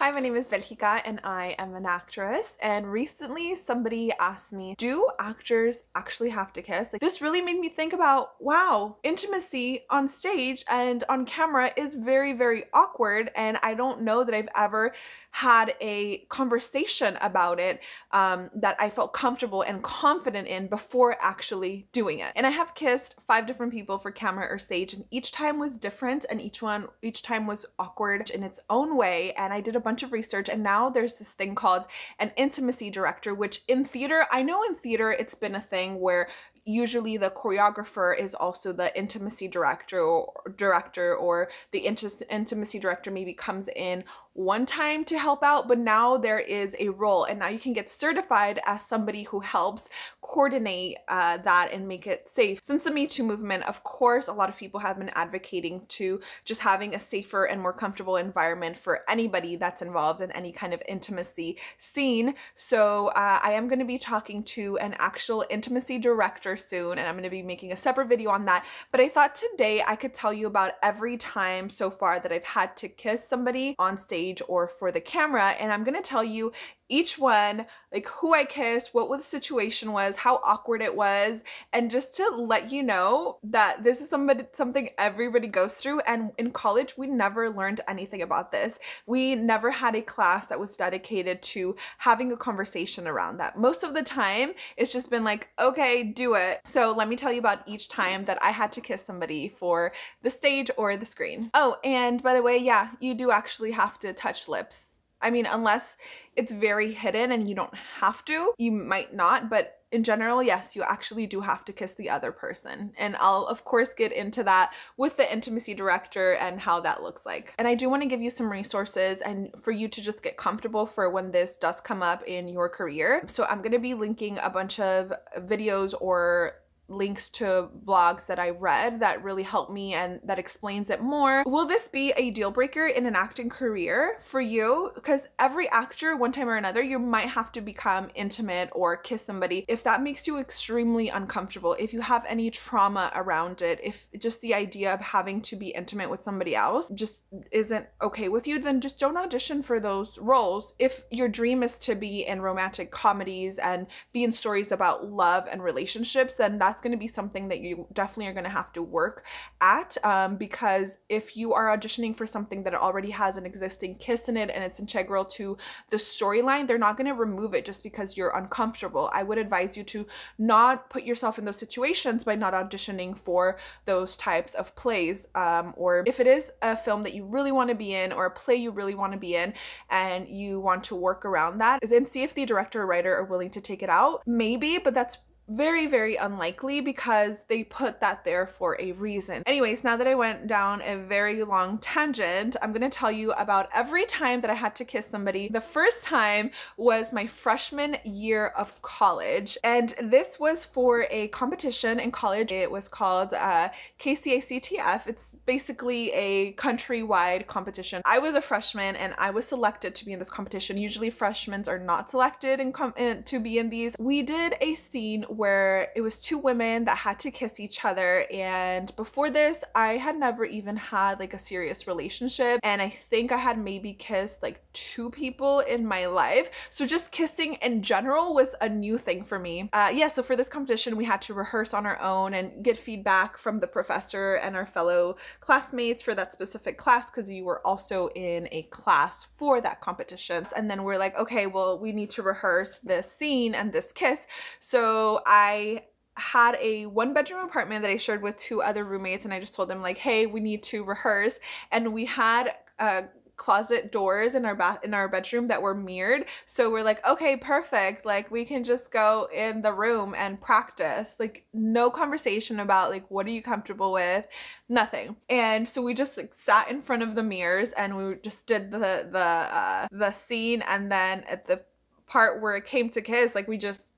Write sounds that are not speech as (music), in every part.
Hi, my name is Belgica and I am an actress. And recently somebody asked me, do actors actually have to kiss? Like, this really made me think about, wow, intimacy on stage and on camera is very, very awkward. And I don't know that I've ever had a conversation about it um, that I felt comfortable and confident in before actually doing it. And I have kissed five different people for camera or stage and each time was different and each one, each time was awkward in its own way. And I did a bunch of research and now there's this thing called an intimacy director, which in theater, I know in theater it's been a thing where usually the choreographer is also the intimacy director or director or the intimacy director maybe comes in one time to help out, but now there is a role and now you can get certified as somebody who helps coordinate uh, that and make it safe. Since the Me Too movement, of course, a lot of people have been advocating to just having a safer and more comfortable environment for anybody that's involved in any kind of intimacy scene. So uh, I am going to be talking to an actual intimacy director soon and I'm going to be making a separate video on that. But I thought today I could tell you about every time so far that I've had to kiss somebody on stage or for the camera and I'm gonna tell you each one, like who I kissed, what the situation was, how awkward it was, and just to let you know that this is somebody, something everybody goes through. And in college, we never learned anything about this. We never had a class that was dedicated to having a conversation around that. Most of the time, it's just been like, okay, do it. So let me tell you about each time that I had to kiss somebody for the stage or the screen. Oh, and by the way, yeah, you do actually have to touch lips I mean, unless it's very hidden and you don't have to, you might not, but in general, yes, you actually do have to kiss the other person. And I'll, of course, get into that with the intimacy director and how that looks like. And I do want to give you some resources and for you to just get comfortable for when this does come up in your career. So I'm going to be linking a bunch of videos or links to blogs that I read that really helped me and that explains it more. Will this be a deal breaker in an acting career for you? Because every actor, one time or another, you might have to become intimate or kiss somebody. If that makes you extremely uncomfortable, if you have any trauma around it, if just the idea of having to be intimate with somebody else just isn't okay with you, then just don't audition for those roles. If your dream is to be in romantic comedies and be in stories about love and relationships, then that's that's going to be something that you definitely are going to have to work at um, because if you are auditioning for something that already has an existing kiss in it and it's integral to the storyline, they're not going to remove it just because you're uncomfortable. I would advise you to not put yourself in those situations by not auditioning for those types of plays. Um, or if it is a film that you really want to be in or a play you really want to be in and you want to work around that, then see if the director or writer are willing to take it out. Maybe, but that's very, very unlikely because they put that there for a reason. Anyways, now that I went down a very long tangent, I'm gonna tell you about every time that I had to kiss somebody. The first time was my freshman year of college, and this was for a competition in college. It was called uh, KCACTF. It's basically a countrywide competition. I was a freshman and I was selected to be in this competition. Usually freshmen are not selected in, in to be in these. We did a scene where it was two women that had to kiss each other. And before this, I had never even had like a serious relationship. And I think I had maybe kissed like two people in my life. So just kissing in general was a new thing for me. Uh, yeah, so for this competition, we had to rehearse on our own and get feedback from the professor and our fellow classmates for that specific class because you were also in a class for that competition. And then we're like, okay, well, we need to rehearse this scene and this kiss. So I had a one bedroom apartment that I shared with two other roommates and I just told them like, hey, we need to rehearse. And we had uh, closet doors in our bath in our bedroom that were mirrored. So we're like, okay, perfect. Like we can just go in the room and practice. Like no conversation about like what are you comfortable with? Nothing. And so we just like sat in front of the mirrors and we just did the the uh the scene and then at the part where it came to kiss, like we just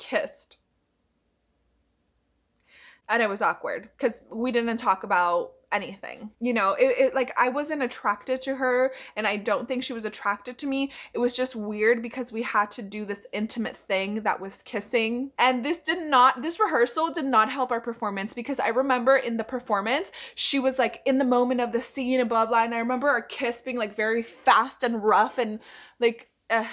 kissed. And it was awkward because we didn't talk about anything. You know, it, it like I wasn't attracted to her and I don't think she was attracted to me. It was just weird because we had to do this intimate thing that was kissing. And this did not this rehearsal did not help our performance because I remember in the performance, she was like in the moment of the scene and blah blah and I remember our kiss being like very fast and rough and like uh,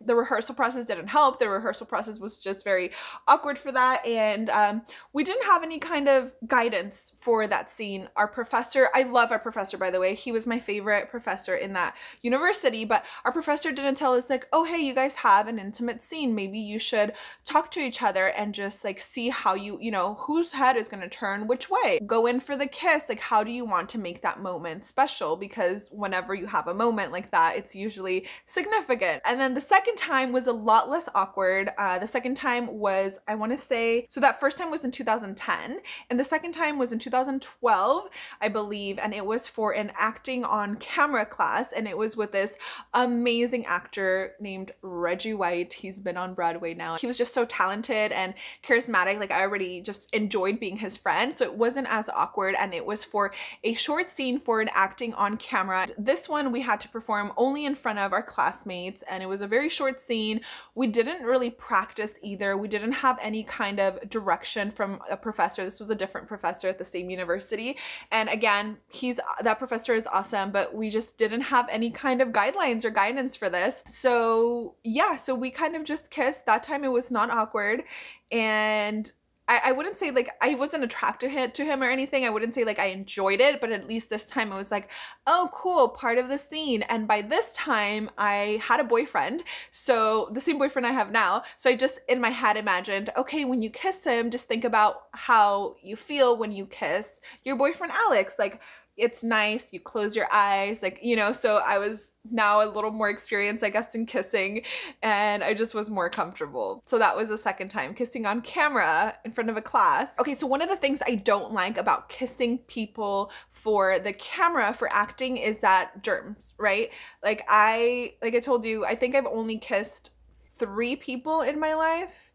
the rehearsal process didn't help. The rehearsal process was just very awkward for that. And um, we didn't have any kind of guidance for that scene. Our professor, I love our professor, by the way. He was my favorite professor in that university. But our professor didn't tell us, like, oh, hey, you guys have an intimate scene. Maybe you should talk to each other and just like see how you, you know, whose head is going to turn which way. Go in for the kiss. Like, how do you want to make that moment special? Because whenever you have a moment like that, it's usually significant. And then the second time was a lot less awkward. Uh, the second time was, I want to say, so that first time was in 2010, and the second time was in 2012, I believe, and it was for an acting on camera class, and it was with this amazing actor named Reggie White. He's been on Broadway now. He was just so talented and charismatic. Like, I already just enjoyed being his friend, so it wasn't as awkward, and it was for a short scene for an acting on camera. This one we had to perform only in front of our classmates, and it was a very short scene. We didn't really practice either. We didn't have any kind of direction from a professor. This was a different professor at the same university. And again, he's that professor is awesome, but we just didn't have any kind of guidelines or guidance for this. So, yeah, so we kind of just kissed. That time it was not awkward and I, I wouldn't say like I wasn't attracted to him or anything. I wouldn't say like I enjoyed it, but at least this time it was like, oh, cool, part of the scene. And by this time, I had a boyfriend. So the same boyfriend I have now. So I just in my head imagined, okay, when you kiss him, just think about how you feel when you kiss your boyfriend Alex. Like, it's nice you close your eyes like you know so i was now a little more experienced i guess in kissing and i just was more comfortable. So that was the second time kissing on camera in front of a class. Okay so one of the things i don't like about kissing people for the camera for acting is that germs right? Like i like i told you i think i've only kissed three people in my life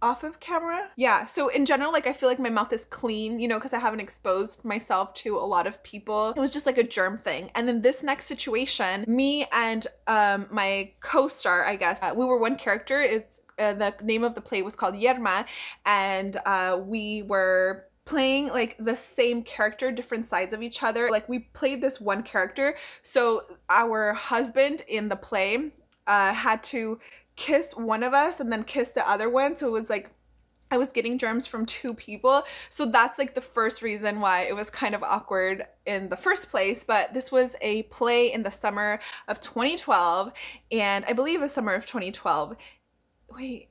off of camera. Yeah, so in general, like I feel like my mouth is clean, you know, because I haven't exposed myself to a lot of people. It was just like a germ thing. And in this next situation, me and um, my co-star, I guess, uh, we were one character. It's uh, the name of the play was called Yerma, and uh, we were playing like the same character different sides of each other like we played this one character so our husband in the play uh, had to kiss one of us and then kiss the other one. So it was like I was getting germs from two people. So that's like the first reason why it was kind of awkward in the first place. But this was a play in the summer of 2012. And I believe it was summer of 2012. Wait.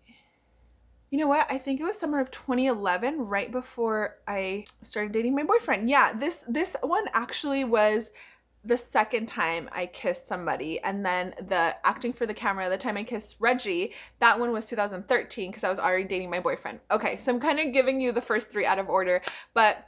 You know what? I think it was summer of 2011 right before I started dating my boyfriend. Yeah, this this one actually was the second time I kissed somebody, and then the acting for the camera, the time I kissed Reggie, that one was 2013 because I was already dating my boyfriend. Okay, so I'm kind of giving you the first three out of order, but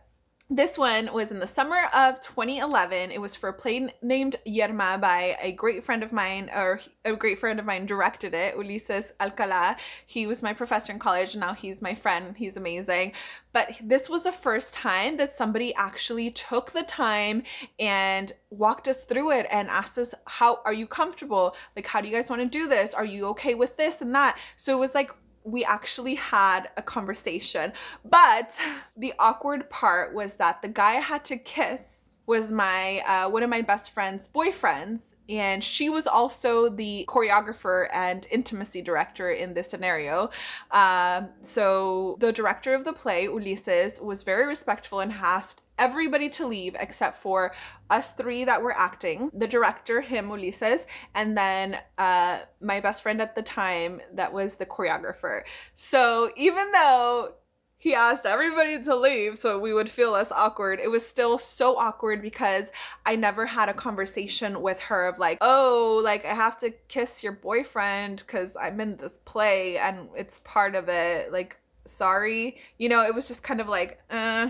this one was in the summer of 2011. It was for a play named Yerma by a great friend of mine, or a great friend of mine directed it, Ulises Alcala. He was my professor in college, and now he's my friend. He's amazing. But this was the first time that somebody actually took the time and walked us through it and asked us, How are you comfortable? Like, how do you guys want to do this? Are you okay with this and that? So it was like we actually had a conversation. But the awkward part was that the guy had to kiss was my uh, one of my best friend's boyfriends and she was also the choreographer and intimacy director in this scenario. Um, so the director of the play, Ulises, was very respectful and asked everybody to leave except for us three that were acting the director him ulises and then uh, my best friend at the time that was the choreographer so even though he asked everybody to leave so we would feel less awkward. It was still so awkward because I never had a conversation with her of like, oh, like I have to kiss your boyfriend because I'm in this play and it's part of it. Like, sorry. You know, it was just kind of like, uh,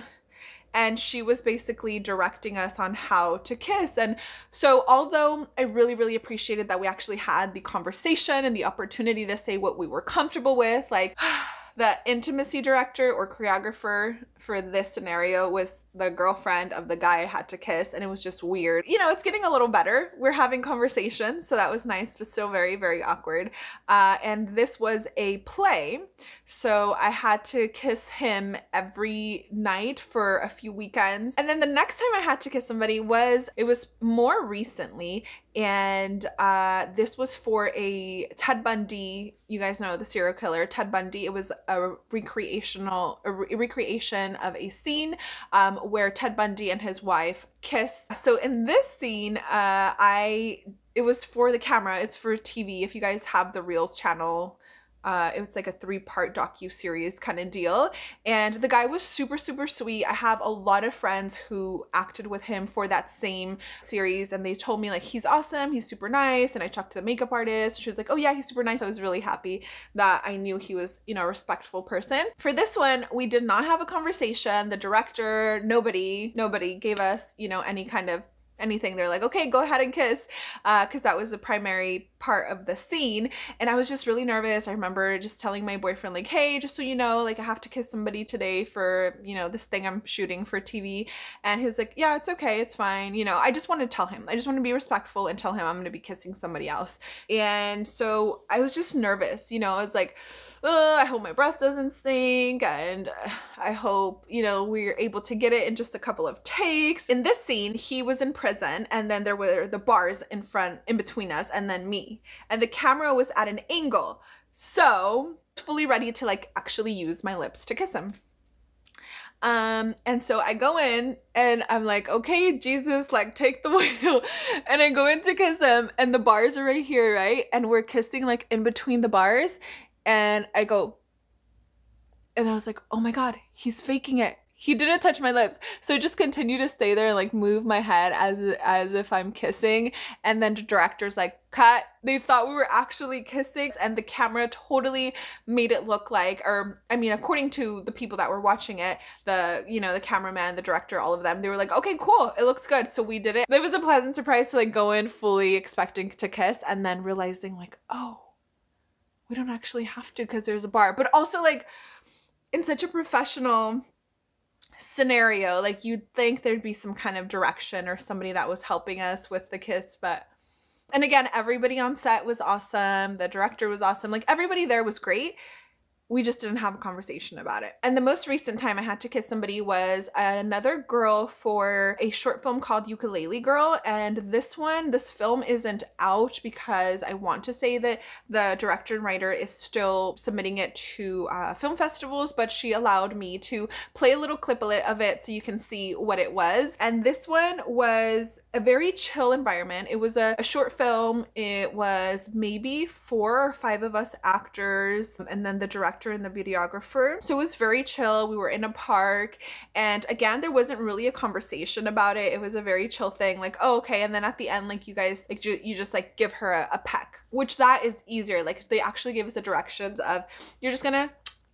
and she was basically directing us on how to kiss. And so, although I really, really appreciated that we actually had the conversation and the opportunity to say what we were comfortable with, like, (sighs) the intimacy director or choreographer for this scenario was the girlfriend of the guy I had to kiss, and it was just weird. You know, it's getting a little better. We're having conversations, so that was nice, but still very, very awkward. Uh, and this was a play, so I had to kiss him every night for a few weekends. And then the next time I had to kiss somebody was, it was more recently, and uh, this was for a Ted Bundy. You guys know the serial killer Ted Bundy. It was a recreational a re- recreation of a scene um, where Ted Bundy and his wife kiss. So in this scene, uh, I it was for the camera. It's for TV. If you guys have the Reelz channel uh, it was like a three part docu series kind of deal. And the guy was super super sweet. I have a lot of friends who acted with him for that same series and they told me like he's awesome he's super nice and i talked to the makeup artist she was like oh yeah he's super nice. I was really happy that i knew he was you know a respectful person. For this one we did not have a conversation. The director nobody nobody gave us you know any kind of anything. They're like okay go ahead and kiss because uh, that was the primary part of the scene. And i was just really nervous. I remember just telling my boyfriend like hey just so you know like i have to kiss somebody today for you know this thing i'm shooting for tv and he was like yeah it's okay. It's fine. You know i just want to tell him. I just want to be respectful and tell him i'm going to be kissing somebody else. And so i was just nervous. You know i was like I hope my breath doesn't stink and I hope, you know, we're able to get it in just a couple of takes. In this scene, he was in prison and then there were the bars in front, in between us and then me. And the camera was at an angle. So fully ready to like actually use my lips to kiss him. Um, and so I go in and I'm like, okay, Jesus, like take the (laughs) wheel. and I go in to kiss him and the bars are right here, right? And we're kissing like in between the bars and I go, and I was like, oh my God, he's faking it. He didn't touch my lips. So just continue to stay there and like move my head as as if I'm kissing. And then the director's like, cut. They thought we were actually kissing and the camera totally made it look like or I mean according to the people that were watching it, the you know, the cameraman, the director, all of them, they were like, okay, cool, it looks good. So we did it. It was a pleasant surprise to like go in fully expecting to kiss and then realizing like, oh we don't actually have to because there's a bar. But also like in such a professional scenario, like you'd think there'd be some kind of direction or somebody that was helping us with the kiss, but and again, everybody on set was awesome. The director was awesome. Like everybody there was great we just didn't have a conversation about it. And the most recent time I had to kiss somebody was another girl for a short film called Ukulele Girl. And this one, this film isn't out because I want to say that the director and writer is still submitting it to uh, film festivals, but she allowed me to play a little clip of it so you can see what it was. And this one was a very chill environment. It was a, a short film. It was maybe four or five of us actors, and then the director director and the videographer. So it was very chill. We were in a park and again there wasn't really a conversation about it. It was a very chill thing like, "Oh, okay." And then at the end like you guys like ju you just like give her a, a peck, which that is easier. Like they actually gave us the directions of you're just to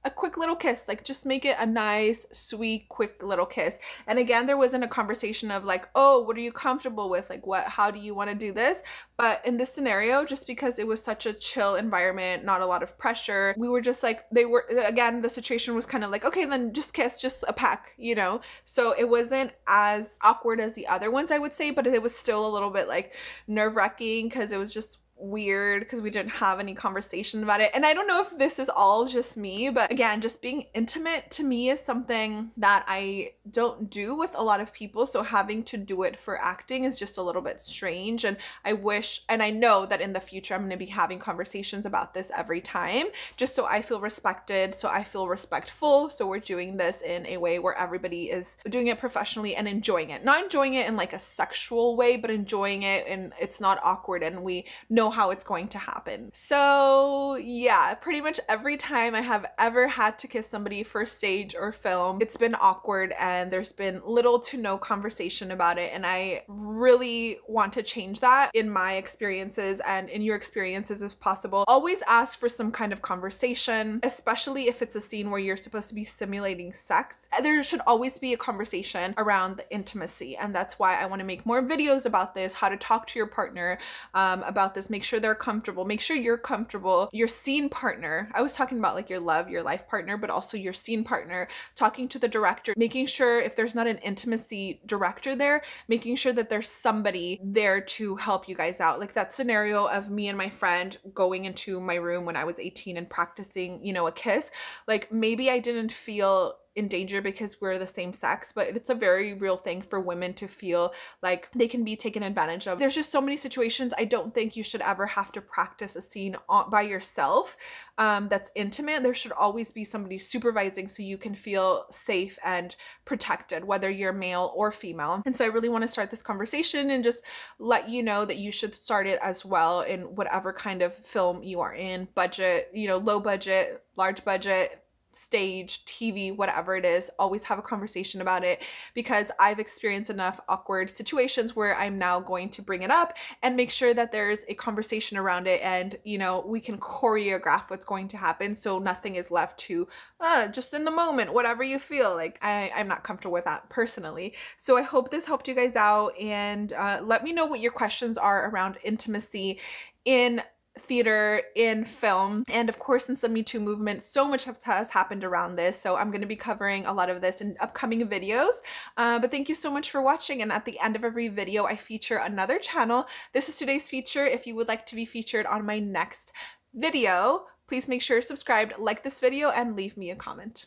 a quick little kiss like just make it a nice sweet quick little kiss. And again there wasn't a conversation of like oh what are you comfortable with? Like what how do you want to do this? But in this scenario just because it was such a chill environment not a lot of pressure we were just like they were again the situation was kind of like okay then just kiss just a peck you know? So it wasn't as awkward as the other ones i would say but it was still a little bit like nerve-wracking because it was just weird because we didn't have any conversation about it. And I don't know if this is all just me, but again, just being intimate to me is something that I don't do with a lot of people. So having to do it for acting is just a little bit strange. And I wish, and I know that in the future, I'm going to be having conversations about this every time, just so I feel respected, so I feel respectful. So we're doing this in a way where everybody is doing it professionally and enjoying it. Not enjoying it in like a sexual way, but enjoying it and it's not awkward and we know know how it's going to happen. So yeah, pretty much every time I have ever had to kiss somebody for stage or film, it's been awkward and there's been little to no conversation about it. And I really want to change that in my experiences and in your experiences if possible. Always ask for some kind of conversation, especially if it's a scene where you're supposed to be simulating sex. There should always be a conversation around the intimacy. And that's why I want to make more videos about this, how to talk to your partner um, about this make sure they're comfortable, make sure you're comfortable. Your scene partner, I was talking about like your love, your life partner, but also your scene partner, talking to the director, making sure if there's not an intimacy director there, making sure that there's somebody there to help you guys out. Like that scenario of me and my friend going into my room when I was 18 and practicing, you know, a kiss, like maybe I didn't feel in danger because we're the same sex, but it's a very real thing for women to feel like they can be taken advantage of. There's just so many situations I don't think you should ever have to practice a scene by yourself um, that's intimate. There should always be somebody supervising so you can feel safe and protected, whether you're male or female. And so I really want to start this conversation and just let you know that you should start it as well in whatever kind of film you are in, budget, you know, low budget, large budget, stage, TV, whatever it is, always have a conversation about it because I've experienced enough awkward situations where I'm now going to bring it up and make sure that there's a conversation around it and, you know, we can choreograph what's going to happen so nothing is left to uh, just in the moment, whatever you feel. Like, I, I'm not comfortable with that personally. So I hope this helped you guys out and uh, let me know what your questions are around intimacy in theater, in film, and of course in some Me Too movement. So much has happened around this, so I'm going to be covering a lot of this in upcoming videos. Uh, but thank you so much for watching, and at the end of every video, I feature another channel. This is today's feature. If you would like to be featured on my next video, please make sure you're subscribed, like this video, and leave me a comment.